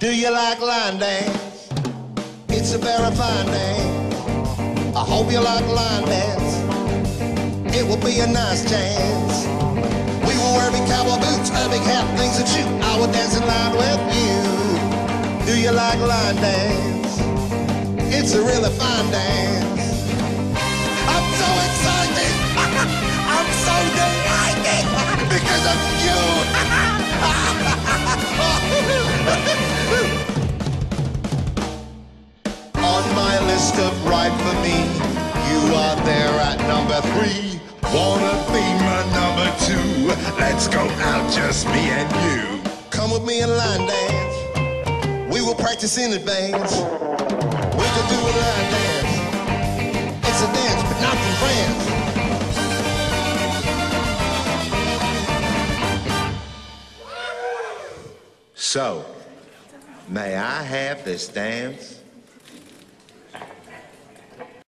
Do you like line dance? It's a very fine dance. I hope you like line dance. It will be a nice chance. We will wear big cowboy boots, a big hat, things that shoot. I will dance in line with you. Do you like line dance? It's a really fine dance. I'm so excited. I'm so delighted because of you. List of right for me, you are there at number three. Wanna be my number two? Let's go out, just me and you. Come with me and line dance. We will practice in advance. We can do a line dance. It's a dance, but not from France. So, may I have this dance?